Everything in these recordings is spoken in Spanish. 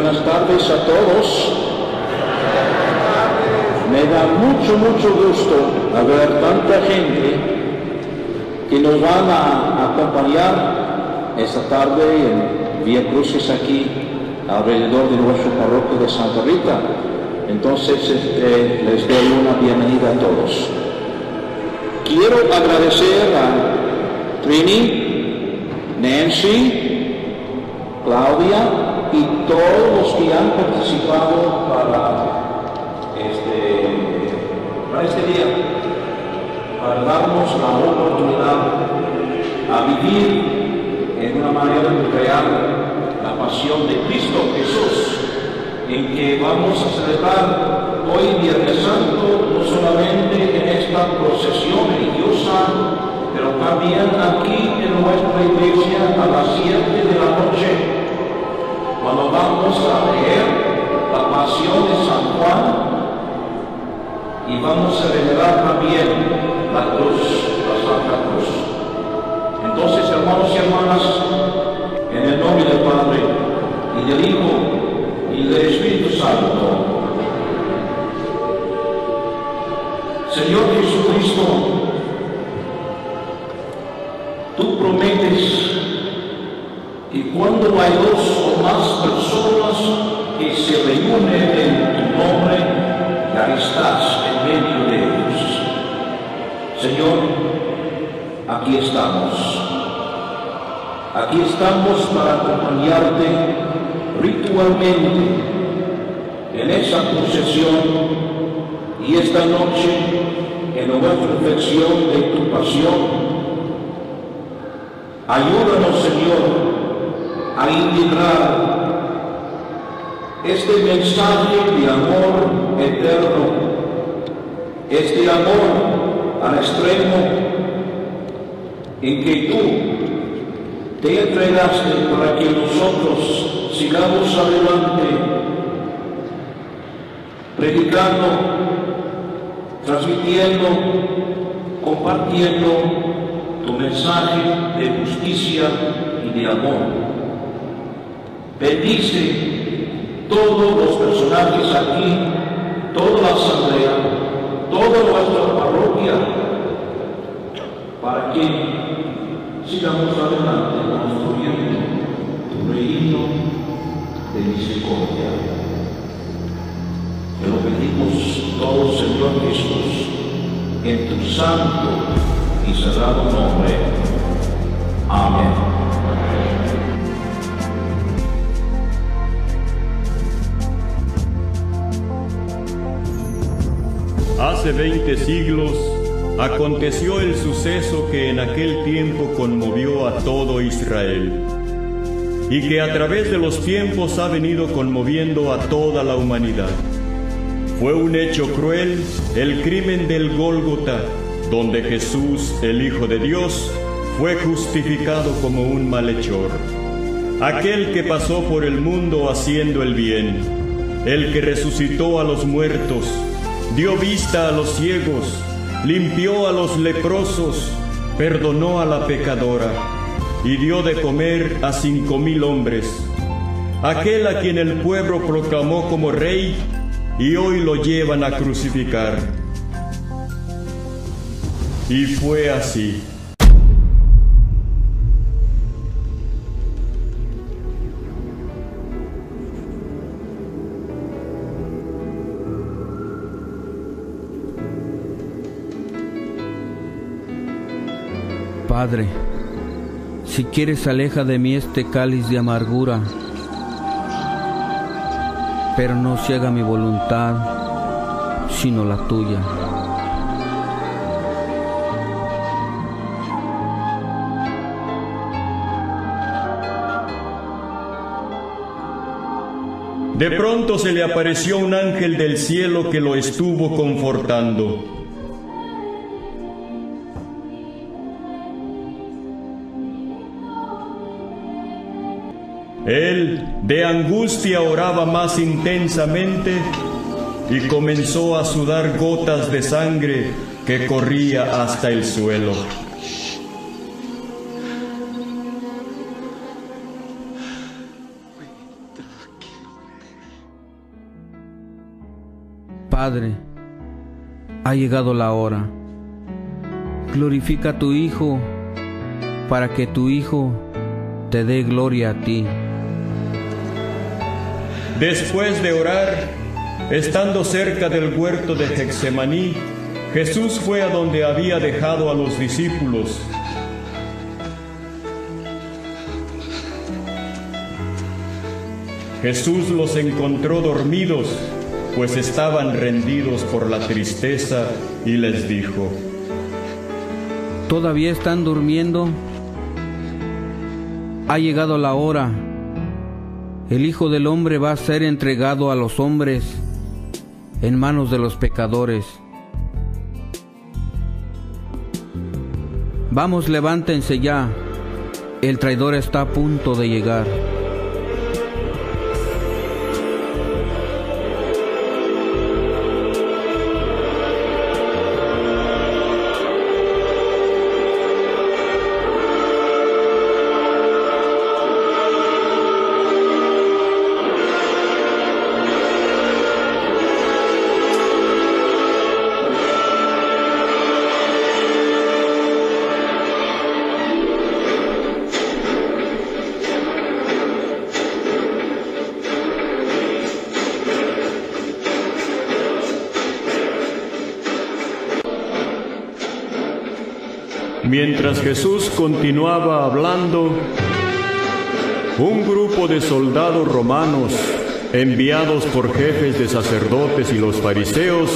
Buenas tardes a todos. Me da mucho, mucho gusto ver tanta gente que nos van a acompañar esta tarde en Vía Cruces aquí alrededor de nuestro parroquio de Santa Rita. Entonces este, les doy una bienvenida a todos. Quiero agradecer a Trini, Nancy, Claudia, y todos los que han participado para este, para este día, para darnos la oportunidad a vivir en una manera real la pasión de Cristo Jesús, en que vamos a celebrar hoy Viernes Santo, no solamente en esta procesión religiosa, pero también aquí en nuestra iglesia a las 7 de la noche cuando vamos a leer la pasión de San Juan y vamos a venerar también la cruz, la Santa Cruz. Entonces, hermanos y hermanas, en el nombre del Padre y del Hijo y del Espíritu Santo, Señor Jesucristo, tú prometes y cuando hay dos más personas que se reúnen en tu nombre, ya estás en medio de ellos. Señor, aquí estamos. Aquí estamos para acompañarte ritualmente en esa procesión y esta noche en nuestra reflexión de tu pasión. Ayúdanos, Señor, a integrar este mensaje de amor eterno, este amor al extremo en que tú te entregaste para que nosotros sigamos adelante predicando, transmitiendo, compartiendo tu mensaje de justicia y de amor. Bendice todos los personajes aquí, toda la asamblea, toda nuestra parroquia, para que sigamos adelante construyendo tu reino de misericordia. Te lo pedimos todo, Señor Jesús, en tu santo y sagrado nombre. Amén. Hace veinte siglos aconteció el suceso que en aquel tiempo conmovió a todo Israel y que a través de los tiempos ha venido conmoviendo a toda la humanidad. Fue un hecho cruel el crimen del Gólgota, donde Jesús, el Hijo de Dios, fue justificado como un malhechor. Aquel que pasó por el mundo haciendo el bien, el que resucitó a los muertos, dio vista a los ciegos, limpió a los leprosos, perdonó a la pecadora y dio de comer a cinco mil hombres. Aquel a quien el pueblo proclamó como rey y hoy lo llevan a crucificar. Y fue así. Padre, si quieres aleja de mí este cáliz de amargura, pero no se haga mi voluntad, sino la tuya. De pronto se le apareció un ángel del cielo que lo estuvo confortando. Él de angustia oraba más intensamente y comenzó a sudar gotas de sangre que corría hasta el suelo. Padre, ha llegado la hora. Glorifica a tu Hijo para que tu Hijo te dé gloria a ti. Después de orar, estando cerca del huerto de Hexemaní, Jesús fue a donde había dejado a los discípulos. Jesús los encontró dormidos, pues estaban rendidos por la tristeza, y les dijo, ¿Todavía están durmiendo? Ha llegado la hora. El Hijo del Hombre va a ser entregado a los hombres en manos de los pecadores. Vamos, levántense ya. El traidor está a punto de llegar. Mientras Jesús continuaba hablando, un grupo de soldados romanos, enviados por jefes de sacerdotes y los fariseos,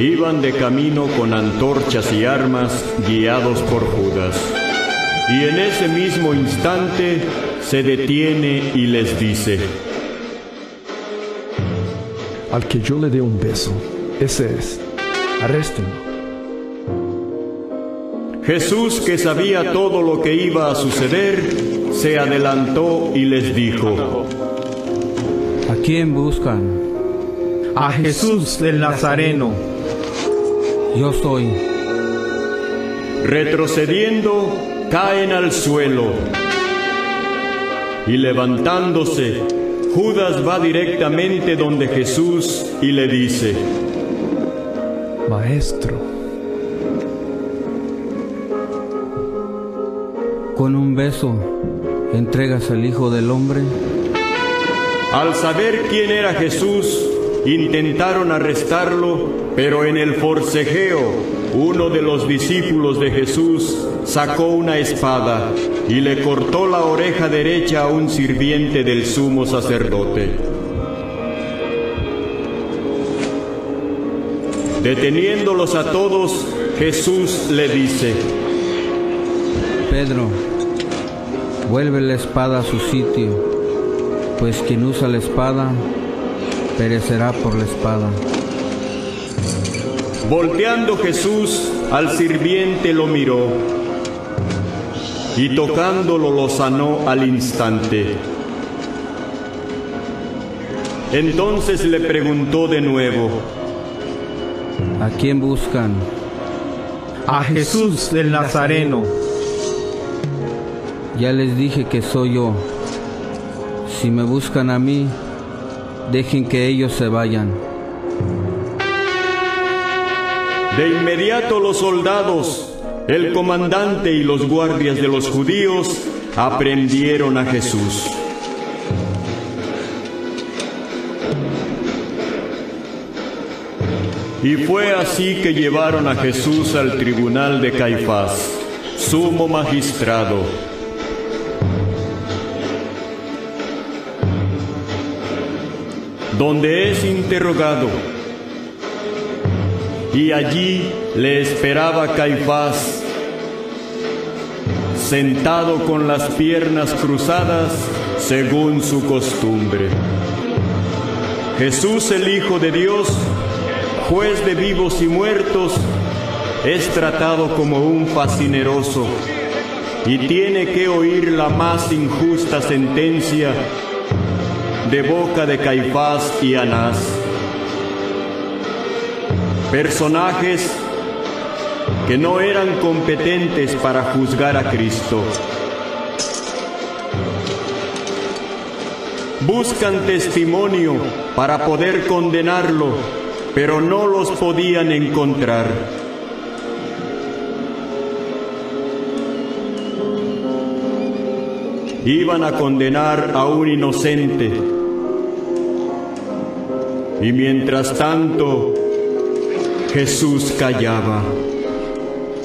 iban de camino con antorchas y armas guiados por Judas. Y en ese mismo instante se detiene y les dice, Al que yo le dé un beso, ese es. Arréstenlo. Jesús, que sabía todo lo que iba a suceder, se adelantó y les dijo, ¿A quién buscan? A Jesús del Nazareno. Yo soy. Retrocediendo, caen al suelo. Y levantándose, Judas va directamente donde Jesús y le dice, Maestro. Con un beso entregas al Hijo del Hombre. Al saber quién era Jesús, intentaron arrestarlo, pero en el forcejeo, uno de los discípulos de Jesús sacó una espada y le cortó la oreja derecha a un sirviente del sumo sacerdote. Deteniéndolos a todos, Jesús le dice, Pedro, vuelve la espada a su sitio, pues quien usa la espada perecerá por la espada. Volteando Jesús al sirviente lo miró y tocándolo lo sanó al instante. Entonces le preguntó de nuevo, ¿A quién buscan? A Jesús del Nazareno. Ya les dije que soy yo. Si me buscan a mí, dejen que ellos se vayan. De inmediato los soldados, el comandante y los guardias de los judíos aprendieron a Jesús. Y fue así que llevaron a Jesús al tribunal de Caifás, sumo magistrado. Donde es interrogado. Y allí le esperaba Caifás, sentado con las piernas cruzadas según su costumbre. Jesús el Hijo de Dios, juez de vivos y muertos, es tratado como un fascineroso y tiene que oír la más injusta sentencia de boca de Caifás y Anás. Personajes que no eran competentes para juzgar a Cristo. buscan testimonio para poder condenarlo, pero no los podían encontrar. Iban a condenar a un inocente. Y mientras tanto, Jesús callaba,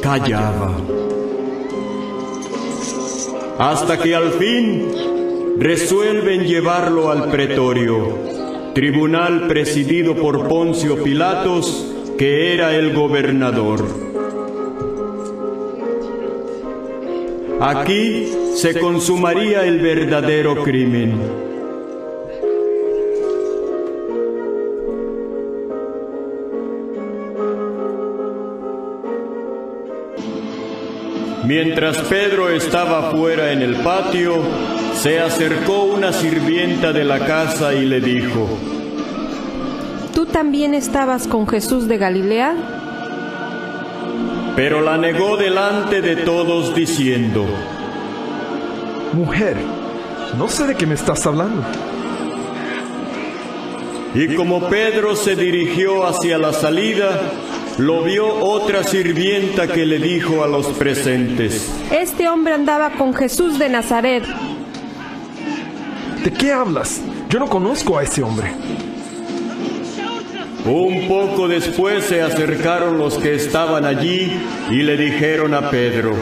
callaba. Hasta que al fin resuelven llevarlo al pretorio, tribunal presidido por Poncio Pilatos, que era el gobernador. Aquí se consumaría el verdadero crimen. Mientras Pedro estaba fuera en el patio, se acercó una sirvienta de la casa y le dijo, ¿Tú también estabas con Jesús de Galilea? pero la negó delante de todos diciendo, Mujer, no sé de qué me estás hablando. y como Pedro se dirigió hacia la salida, lo vio otra sirvienta que le dijo a los presentes, Este hombre andaba con Jesús de Nazaret. ¿De qué hablas? Yo no conozco a ese hombre. Un poco después se acercaron los que estaban allí y le dijeron a Pedro,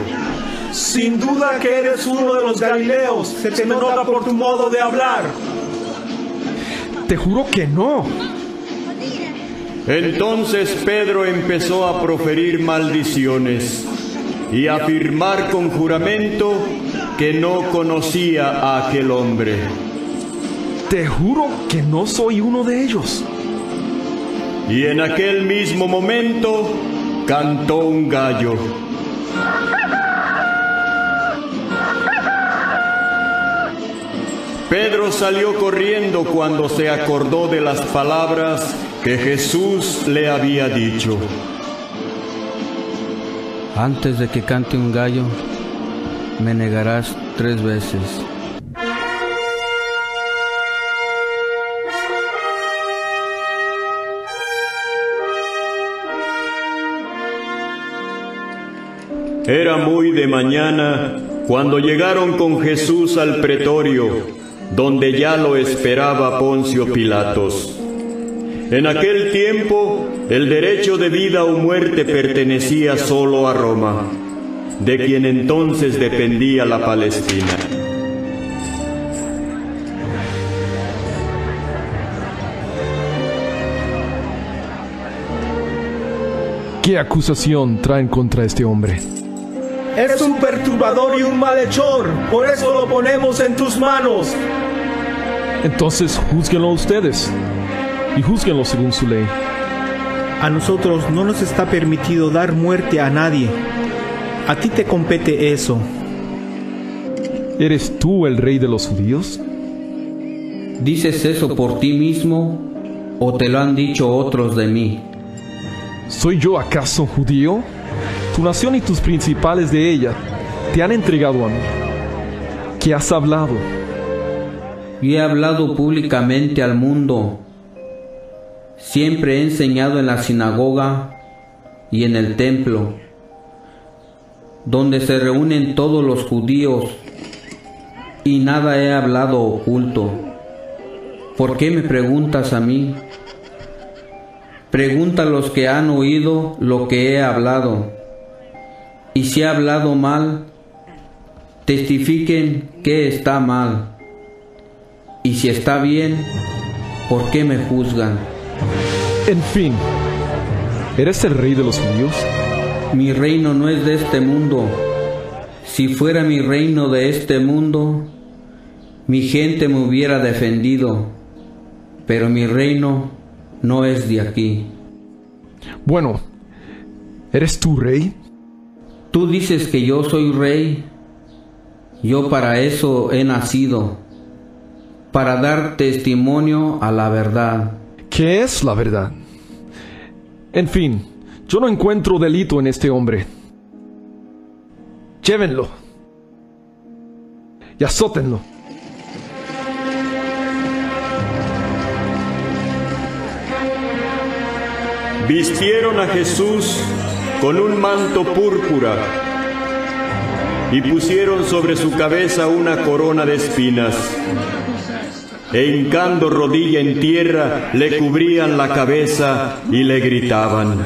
Sin duda que eres uno de los Galileos, se te nota por tu modo de hablar. Te juro que no. Entonces Pedro empezó a proferir maldiciones y a afirmar con juramento que no conocía a aquel hombre. Te juro que no soy uno de ellos. Y en aquel mismo momento cantó un gallo. Pedro salió corriendo cuando se acordó de las palabras que Jesús le había dicho. Antes de que cante un gallo, me negarás tres veces. Era muy de mañana cuando llegaron con Jesús al pretorio, donde ya lo esperaba Poncio Pilatos. En aquel tiempo, el derecho de vida o muerte pertenecía solo a Roma, de quien entonces dependía la Palestina. ¿Qué acusación traen contra este hombre? Es un perturbador y un malhechor, por eso lo ponemos en tus manos. Entonces júzguenlo ustedes. Y júzguenlo según su ley. A nosotros no nos está permitido dar muerte a nadie. A ti te compete eso. ¿Eres tú el rey de los judíos? ¿Dices eso por ti mismo o te lo han dicho otros de mí? ¿Soy yo acaso judío? Tu nación y tus principales de ella te han entregado a mí. ¿Qué has hablado? Yo he hablado públicamente al mundo. Siempre he enseñado en la sinagoga y en el templo, donde se reúnen todos los judíos, y nada he hablado oculto. ¿Por qué me preguntas a mí? Pregunta a los que han oído lo que he hablado. Y si he hablado mal, testifiquen que está mal. Y si está bien, ¿por qué me juzgan? En fin, ¿eres el rey de los judíos? Mi reino no es de este mundo. Si fuera mi reino de este mundo, mi gente me hubiera defendido, pero mi reino no es de aquí. Bueno, ¿eres tú rey? Tú dices que yo soy rey. Yo para eso he nacido, para dar testimonio a la verdad. ¿Qué es la verdad? En fin, yo no encuentro delito en este hombre. Llévenlo. Y azótenlo. Vistieron a Jesús con un manto púrpura y pusieron sobre su cabeza una corona de espinas. E hincando rodilla en tierra, le cubrían la cabeza y le gritaban.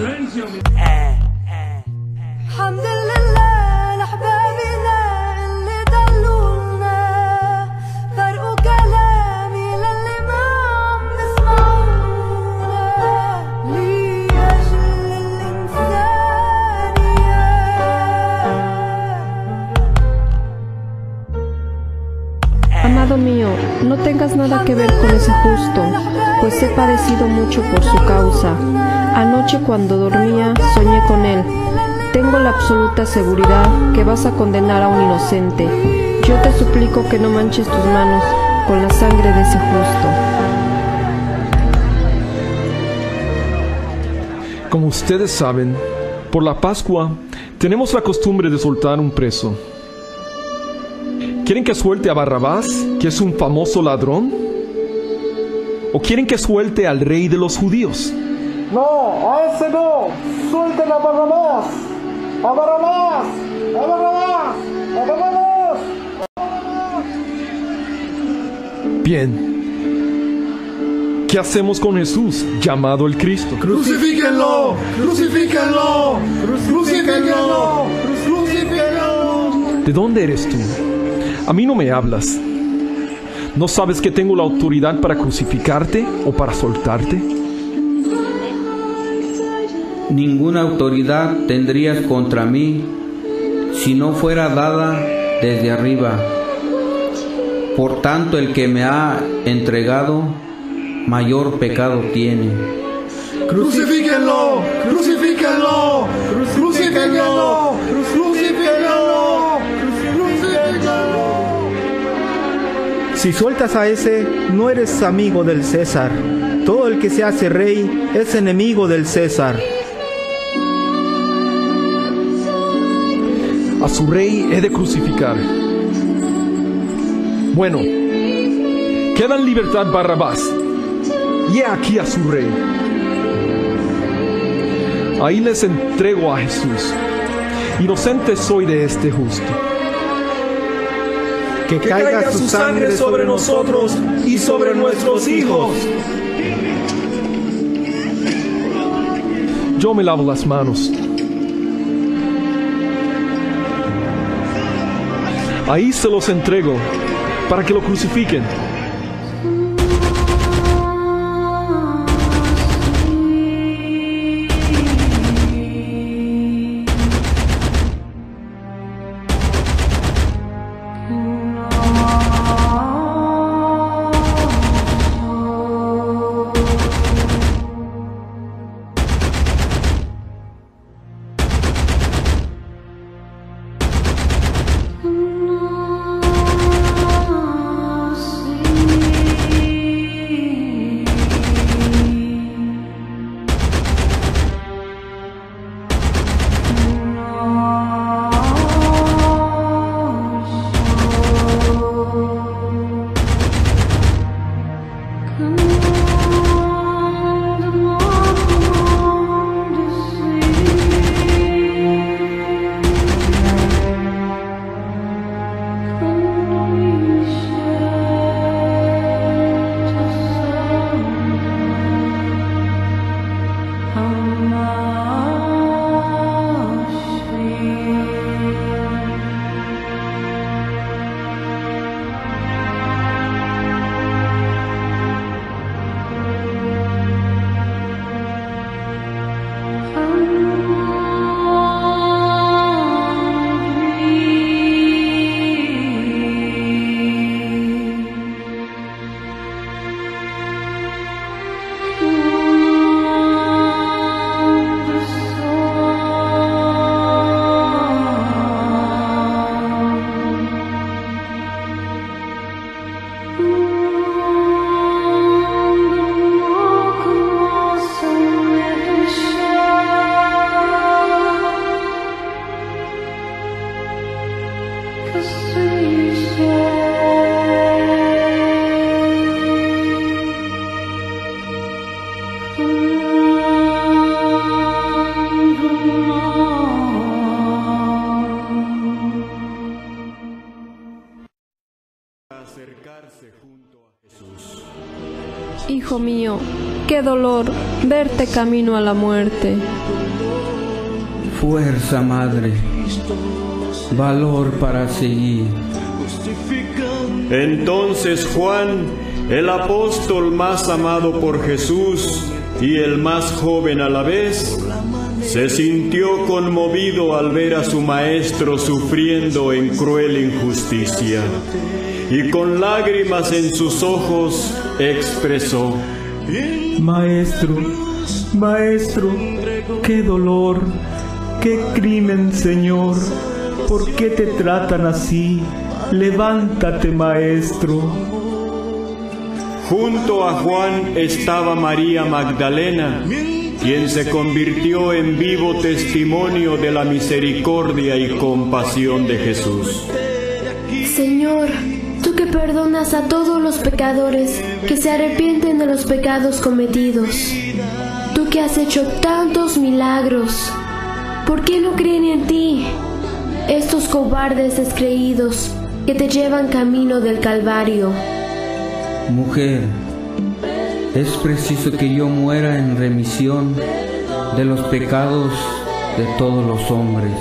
Por su causa. Anoche cuando dormía soñé con él. Tengo la absoluta seguridad que vas a condenar a un inocente. Yo te suplico que no manches tus manos con la sangre de ese justo. Como ustedes saben, por la Pascua tenemos la costumbre de soltar un preso. ¿Quieren que suelte a Barrabás, que es un famoso ladrón? ¿O quieren que suelte al rey de los judíos? No, a ese no. Suelten a Barrabás. A Barrabás. A Barrabás. A Barrabás. Bien. ¿Qué hacemos con Jesús, llamado el Cristo? Crucifíquenlo. Crucifíquenlo. Crucifíquenlo. Crucifíquenlo. ¿De dónde eres tú? A mí no me hablas. ¿No sabes que tengo la autoridad para crucificarte o para soltarte? Ninguna autoridad tendrías contra mí si no fuera dada desde arriba. Por tanto, el que me ha entregado, mayor pecado tiene. Crucifíquenlo. Crucifíquenlo. Si sueltas a ese, no eres amigo del César. Todo el que se hace rey es enemigo del César. A su rey he de crucificar. Bueno, queda en libertad Barrabás. Y he aquí a su rey. Ahí les entrego a Jesús. Inocente soy de este justo. Que, caiga su sangre sobre nosotros y sobre nuestros hijos. Yo me lavo las manos. Ahí se los entrego para que lo crucifiquen. Dolor verte camino a la muerte. Fuerza, madre. Valor para seguir. Entonces Juan, el apóstol más amado por Jesús y el más joven a la vez, se sintió conmovido al ver a su maestro sufriendo en cruel injusticia y con lágrimas en sus ojos expresó, Maestro, maestro, qué dolor, qué crimen, Señor. ¿Por qué te tratan así? Levántate, maestro. Junto a Juan estaba María Magdalena, quien se convirtió en vivo testimonio de la misericordia y compasión de Jesús. Señor, tú que perdonas a todos los pecadores que se arrepienten de los pecados cometidos, tú que has hecho tantos milagros, ¿por qué no creen en ti estos cobardes descreídos que te llevan camino del Calvario? Mujer, es preciso que yo muera en remisión de los pecados de todos los hombres.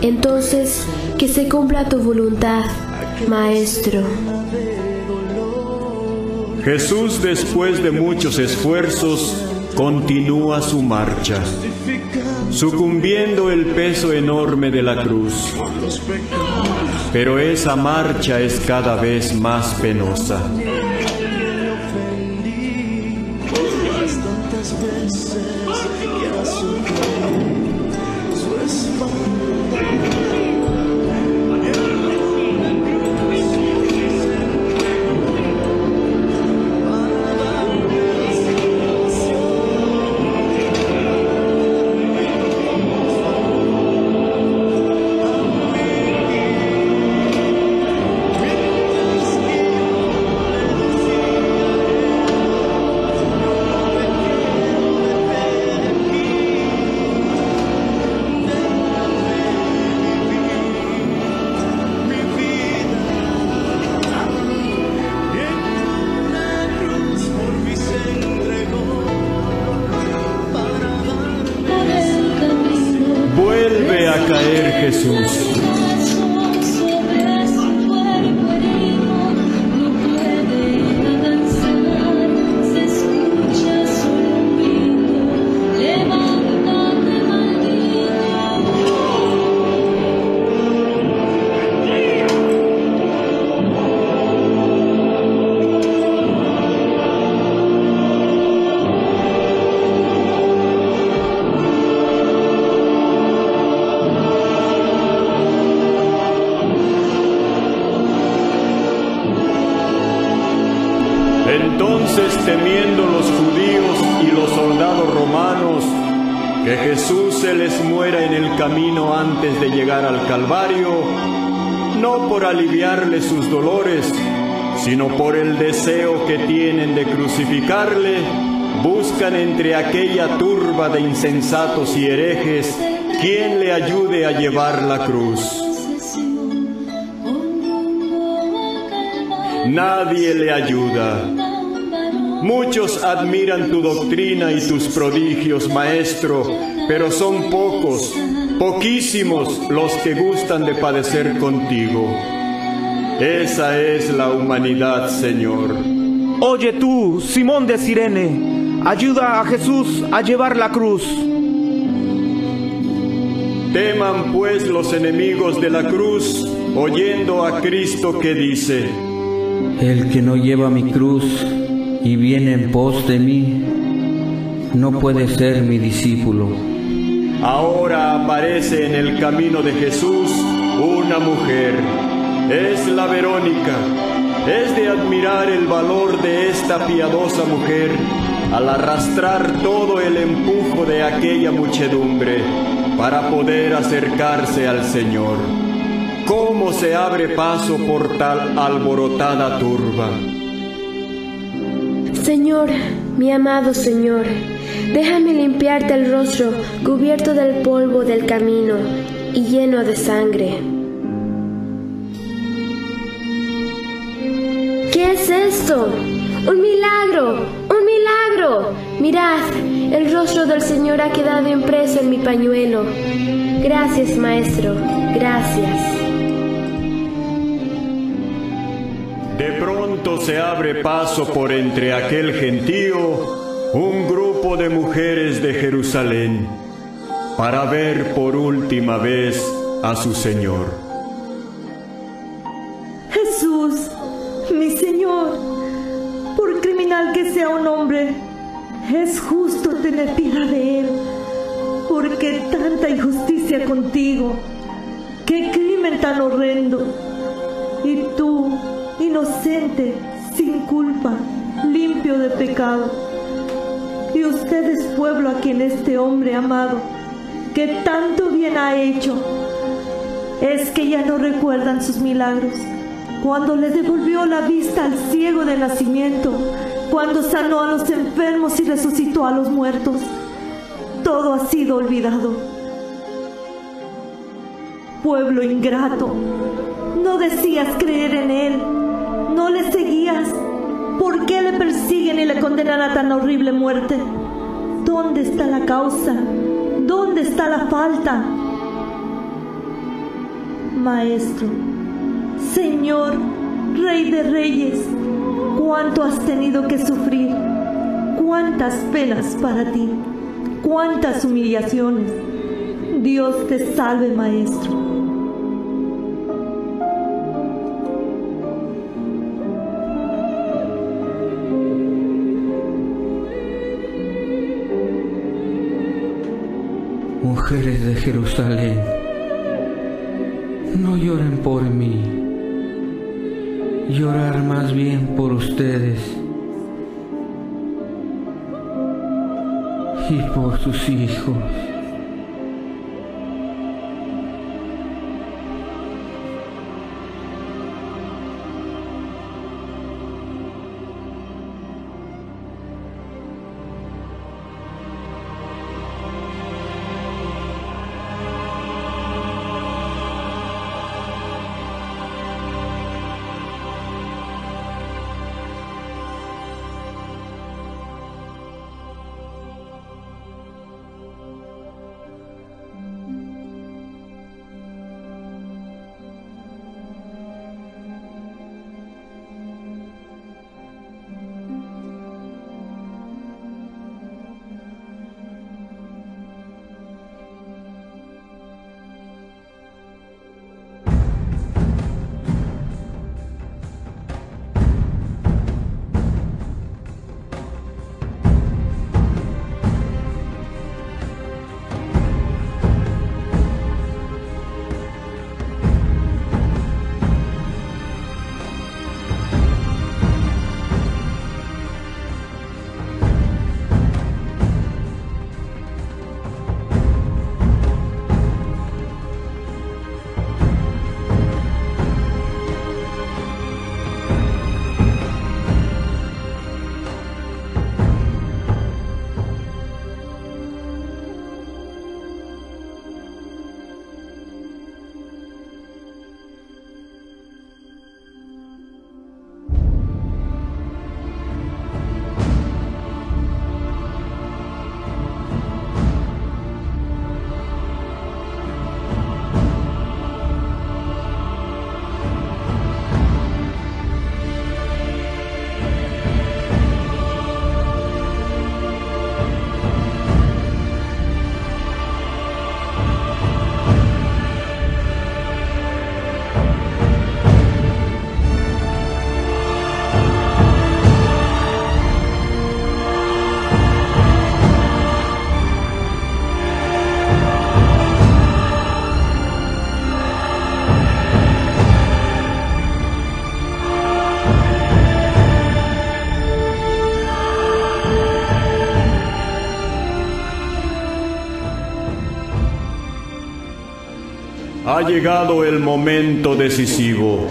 Entonces, que se cumpla tu voluntad, Maestro. Jesús, después de muchos esfuerzos, continúa su marcha, sucumbiendo el peso enorme de la cruz. Pero esa marcha es cada vez más penosa. Dolores, sino por el deseo que tienen de crucificarle, buscan entre aquella turba de insensatos y herejes quien le ayude a llevar la cruz. Nadie le ayuda. Muchos admiran tu doctrina y tus prodigios, maestro, pero son pocos, poquísimos los que gustan de padecer contigo. Esa es la humanidad, Señor. Oye tú, Simón de Sirene, ayuda a Jesús a llevar la cruz. Teman pues los enemigos de la cruz, oyendo a Cristo que dice, El que no lleva mi cruz y viene en pos de mí, no puede ser mi discípulo. Ahora aparece en el camino de Jesús una mujer. Es la Verónica. Es de admirar el valor de esta piadosa mujer al arrastrar todo el empujo de aquella muchedumbre para poder acercarse al Señor. ¿Cómo se abre paso por tal alborotada turba? Señor, mi amado Señor, déjame limpiarte el rostro cubierto del polvo del camino y lleno de sangre. Es esto? ¡Un milagro! ¡Un milagro! Mirad, el rostro del Señor ha quedado impreso en mi pañuelo. Gracias, Maestro. Gracias. De pronto se abre paso por entre aquel gentío un grupo de mujeres de Jerusalén para ver por última vez a su Señor. Jesús, mi Señor, por criminal que sea un hombre, es justo tener piedad de él, porque tanta injusticia contigo, qué crimen tan horrendo, y tú, inocente, sin culpa, limpio de pecado, y ustedes pueblo a quien este hombre amado, que tanto bien ha hecho, es que ya no recuerdan sus milagros. Cuando le devolvió la vista al ciego de nacimiento, cuando sanó a los enfermos y resucitó a los muertos, todo ha sido olvidado. Pueblo ingrato, no decías creer en él, no le seguías. ¿Por qué le persiguen y le condenan a tan horrible muerte? ¿Dónde está la causa? ¿Dónde está la falta? Maestro, Señor, Rey de Reyes, cuánto has tenido que sufrir, cuántas penas para ti, cuántas humillaciones. Dios te salve, Maestro. Mujeres de Jerusalén, no lloren por mí, llorar más bien por ustedes y por sus hijos. Llegado el momento decisivo,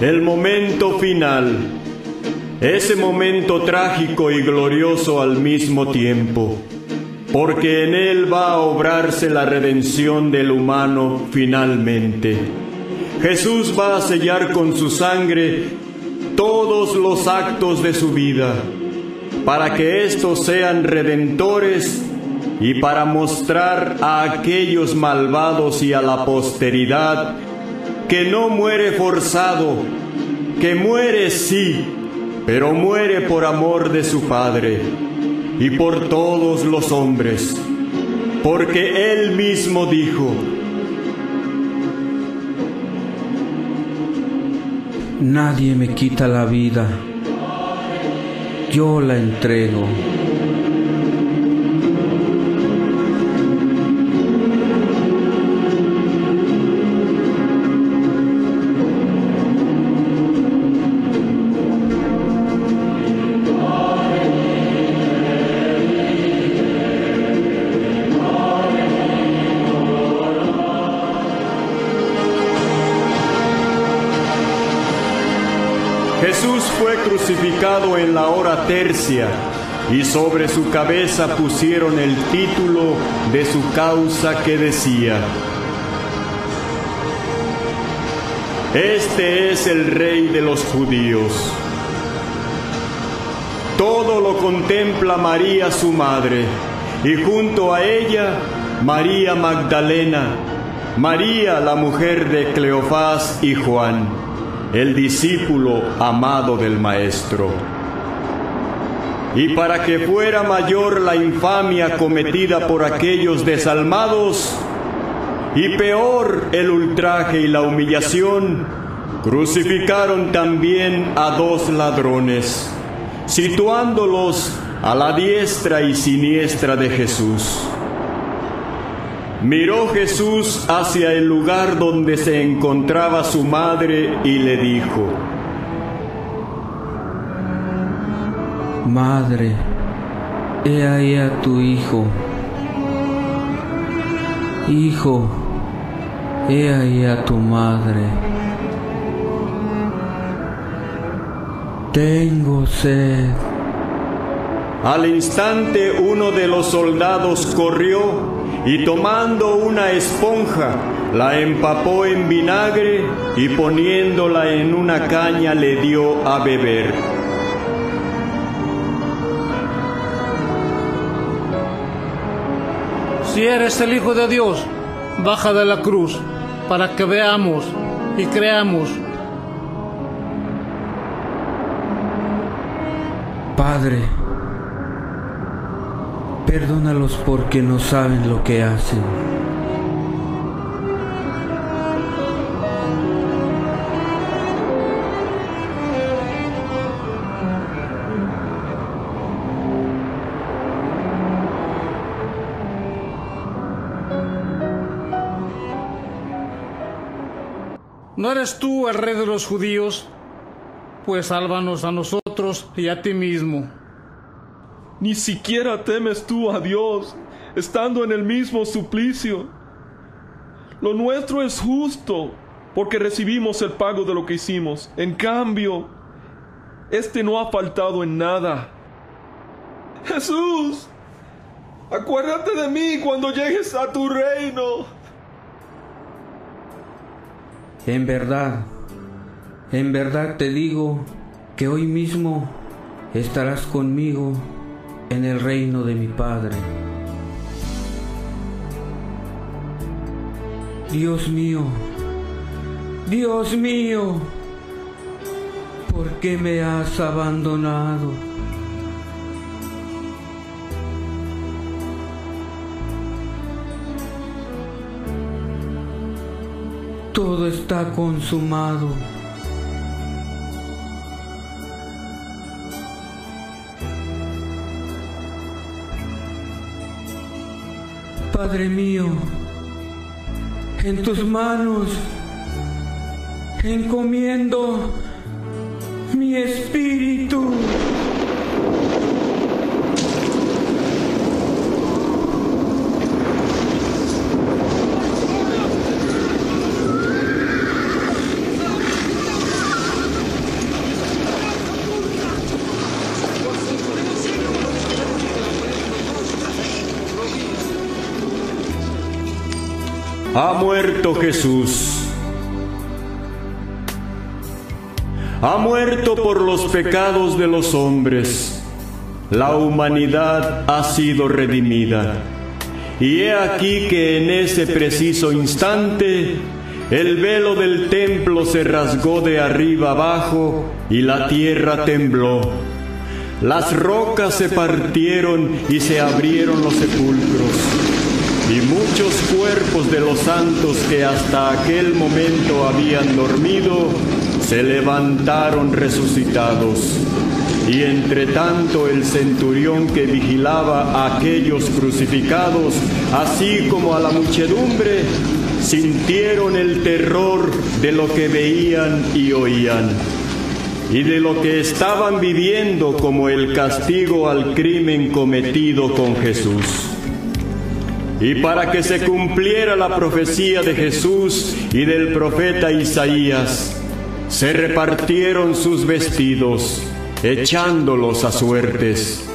el momento final, ese momento trágico y glorioso al mismo tiempo, porque en él va a obrarse la redención del humano finalmente. Jesús va a sellar con su sangre todos los actos de su vida, para que éstos sean redentores y para mostrar a aquellos malvados y a la posteridad que no muere forzado, que muere sí, pero muere por amor de su Padre y por todos los hombres, porque Él mismo dijo, Nadie me quita la vida, yo la entrego. En la hora tercia y sobre su cabeza pusieron el título de su causa que decía, Este es el rey de los judíos. Todo lo contempla María su madre y junto a ella María Magdalena, María la mujer de Cleofás y Juan, el discípulo amado del Maestro. Y para que fuera mayor la infamia cometida por aquellos desalmados, y peor el ultraje y la humillación, crucificaron también a dos ladrones, situándolos a la diestra y siniestra de Jesús. Miró Jesús hacia el lugar donde se encontraba su madre y le dijo, Madre, he ahí a tu hijo. Hijo, he ahí a tu madre. Tengo sed. Al instante uno de los soldados corrió y tomando una esponja, la empapó en vinagre y poniéndola en una caña le dio a beber. Si eres el Hijo de Dios, baja de la cruz para que veamos y creamos. Padre, perdónalos porque no saben lo que hacen. ¿No eres tú el rey de los judíos? Pues sálvanos a nosotros y a ti mismo. Ni siquiera temes tú a Dios, estando en el mismo suplicio. Lo nuestro es justo, porque recibimos el pago de lo que hicimos. En cambio, este no ha faltado en nada. Jesús, acuérdate de mí cuando llegues a tu reino. En verdad, en verdad te digo que hoy mismo estarás conmigo en el reino de mi Padre. Dios mío, Dios mío, ¿por qué me has abandonado? Todo está consumado. Padre mío, en tus manos encomiendo mi espíritu. Ha muerto Jesús. ha muerto por los pecados de los hombres. La humanidad ha sido redimida. Y he aquí que en ese preciso instante el velo del templo se rasgó de arriba abajo y la tierra tembló. Las rocas se partieron y se abrieron los sepulcros. Muchos cuerpos de los santos que hasta aquel momento habían dormido se levantaron resucitados. Y entre tanto el centurión que vigilaba a aquellos crucificados, así como a la muchedumbre, sintieron el terror de lo que veían y oían y de lo que estaban viviendo como el castigo al crimen cometido con Jesús. Y para que se cumpliera la profecía de Jesús y del profeta Isaías, se repartieron sus vestidos, echándolos a suertes.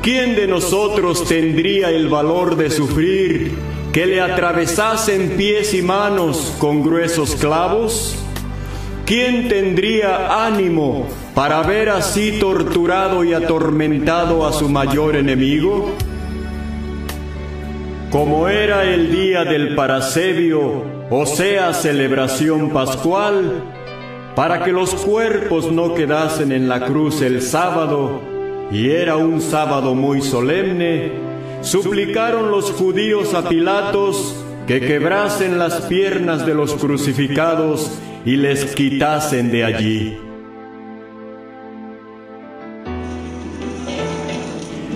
¿Quién de nosotros tendría el valor de sufrir que le atravesasen pies y manos con gruesos clavos? ¿Quién tendría ánimo para ver así torturado y atormentado a su mayor enemigo? Como era el día del parasebio, o sea, celebración pascual, para que los cuerpos no quedasen en la cruz el sábado, y era un sábado muy solemne, suplicaron los judíos a Pilatos que quebrasen las piernas de los crucificados y les quitasen de allí.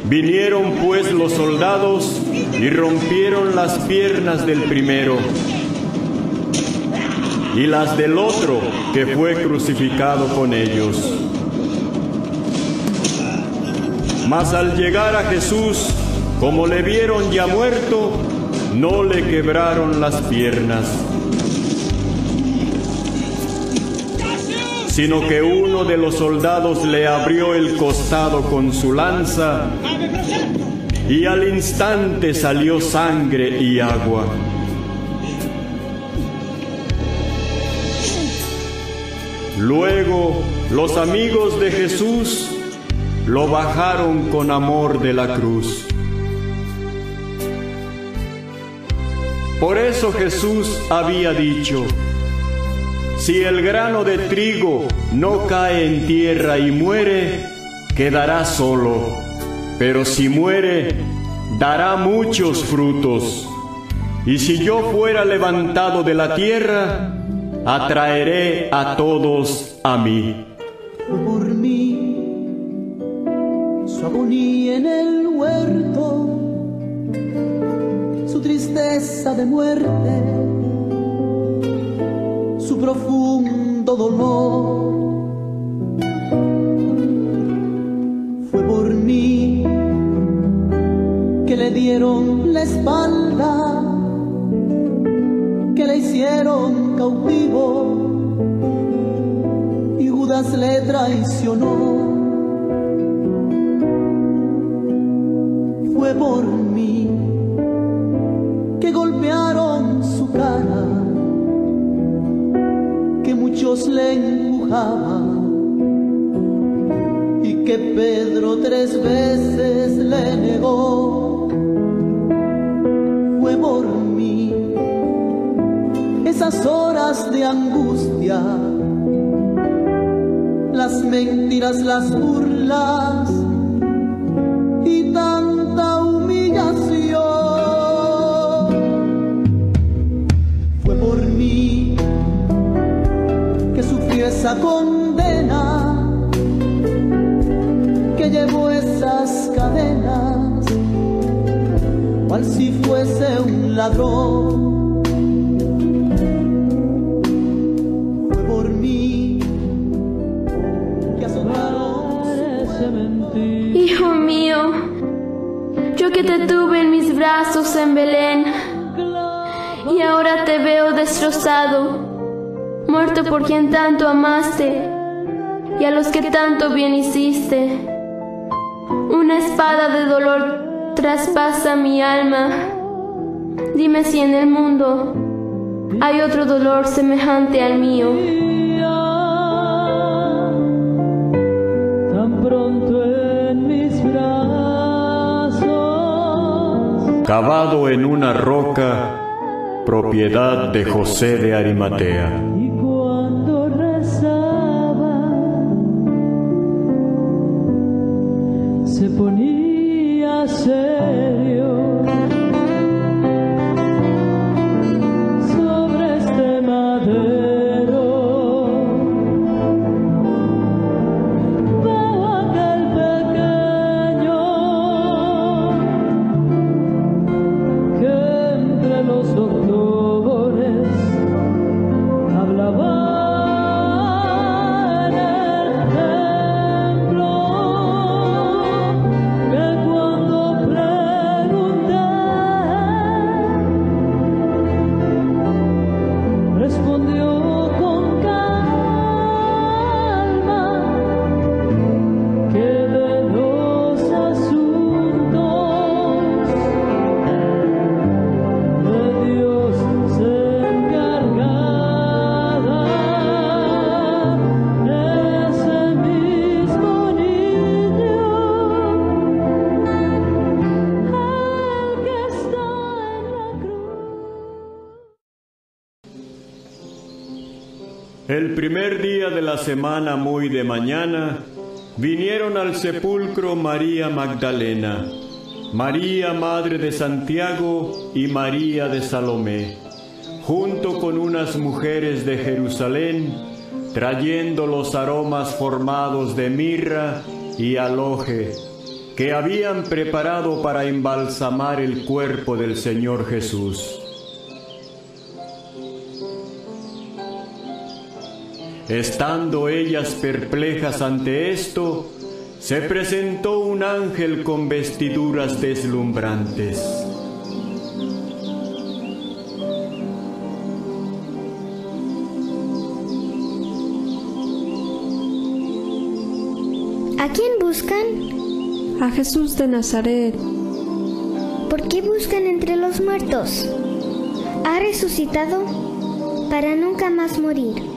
Vinieron pues los soldados y rompieron las piernas del primero y las del otro que fue crucificado con ellos. Mas al llegar a Jesús, como le vieron ya muerto, no le quebraron las piernas, sino que uno de los soldados le abrió el costado con su lanza y al instante salió sangre y agua. Luego los amigos de Jesús lo bajaron con amor de la cruz. Por eso Jesús había dicho, si el grano de trigo no cae en tierra y muere, quedará solo, pero si muere, dará muchos frutos. Y si yo fuera levantado de la tierra, atraeré a todos a mí. por mí, su agonía en el huerto, su tristeza de muerte, profundo dolor. Fue por mí que le dieron la espalda, que le hicieron cautivo y Judas le traicionó. Fue por mí que golpearon su cara, muchos le empujaban y que Pedro tres veces le negó. Fue por mí esas horas de angustia, las mentiras, las burlas y tanta fuese un ladrón. Fue por mí que azotaron Hijo mío, yo que te tuve en mis brazos en Belén, y ahora te veo destrozado, muerto por quien tanto amaste, y a los que tanto bien hiciste. Una espada de dolor traspasa mi alma. Dime si en el mundo hay otro dolor semejante al mío. Tan pronto en mis brazos. cavado en una roca, propiedad de José de Arimatea. Primer día de la semana muy de mañana, vinieron al sepulcro María Magdalena, María Madre de Santiago y María de Salomé, junto con unas mujeres de Jerusalén, trayendo los aromas formados de mirra y aloje, que habían preparado para embalsamar el cuerpo del Señor Jesús. Estando ellas perplejas ante esto, se presentó un ángel con vestiduras deslumbrantes. ¿A quién buscan? A Jesús de Nazaret. ¿Por qué buscan entre los muertos? Ha resucitado para nunca más morir.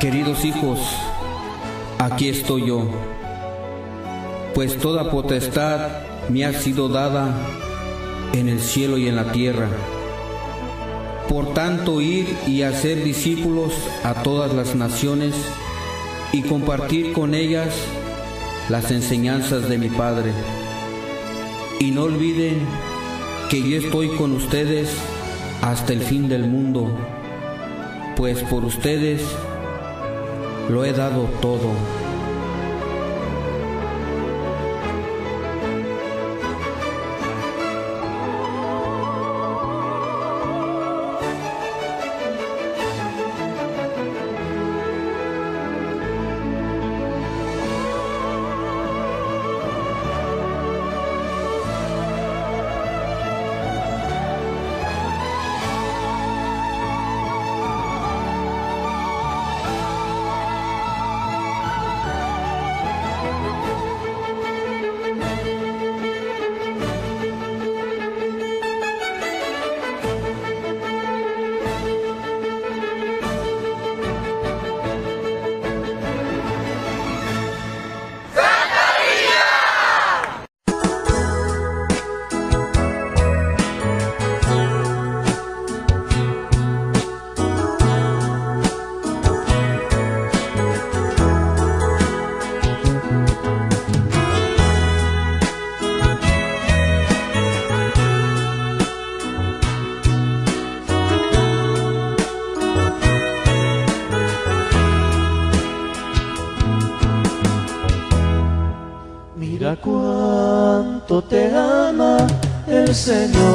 Queridos hijos, aquí estoy yo, pues toda potestad me ha sido dada en el cielo y en la tierra. Por tanto, ir y hacer discípulos a todas las naciones y compartir con ellas las enseñanzas de mi Padre. Y no olviden que yo estoy con ustedes hasta el fin del mundo, pues por ustedes lo he dado todo. Señor.